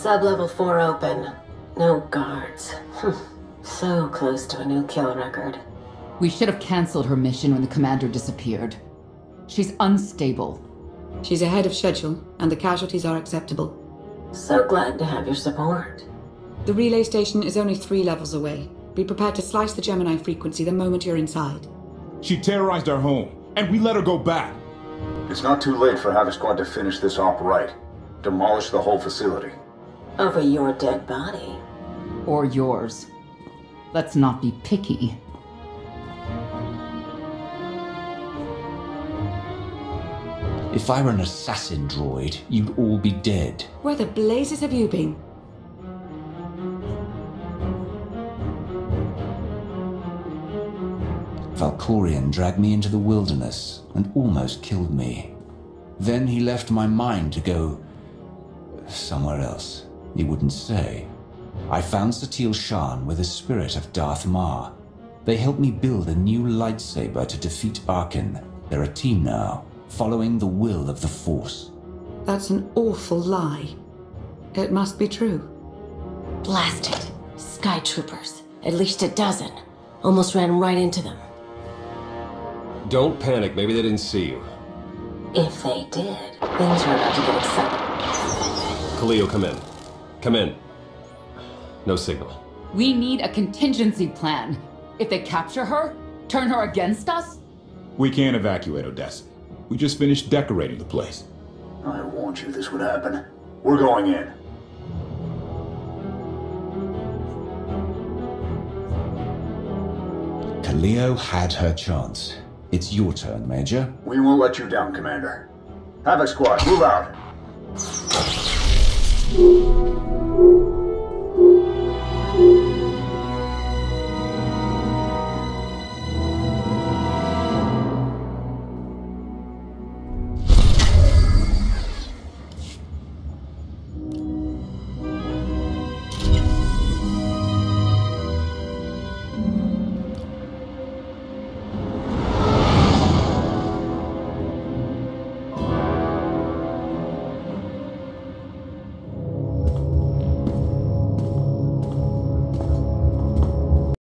Sub-level 4 open. No guards. Hmm. so close to a new kill record. We should have cancelled her mission when the commander disappeared. She's unstable. She's ahead of schedule, and the casualties are acceptable. So glad to have your support. The relay station is only three levels away. Be prepared to slice the Gemini frequency the moment you're inside. She terrorized our home, and we let her go back. It's not too late for Havoc Squad to finish this off right. Demolish the whole facility. Over your dead body. Or yours. Let's not be picky. If I were an assassin droid, you'd all be dead. Where the blazes have you been? Valkorion dragged me into the wilderness and almost killed me. Then he left my mind to go somewhere else. He wouldn't say. I found Satele Shan with the spirit of Darth Marr. They helped me build a new lightsaber to defeat Arcann. They're a team now, following the will of the Force. That's an awful lie. It must be true. Blast it. Sky troopers. At least a dozen. Almost ran right into them. Don't panic, maybe they didn't see you. If they did, things are about to get exciting. Kaliyo, come in. Come in. No signal. We need a contingency plan. If they capture her, turn her against us? We can't evacuate Odessen. We just finished decorating the place. I warned you this would happen. We're going in. Kaliyo had her chance. It's your turn, Major. We won't let you down, Commander. Havoc Squad, move out.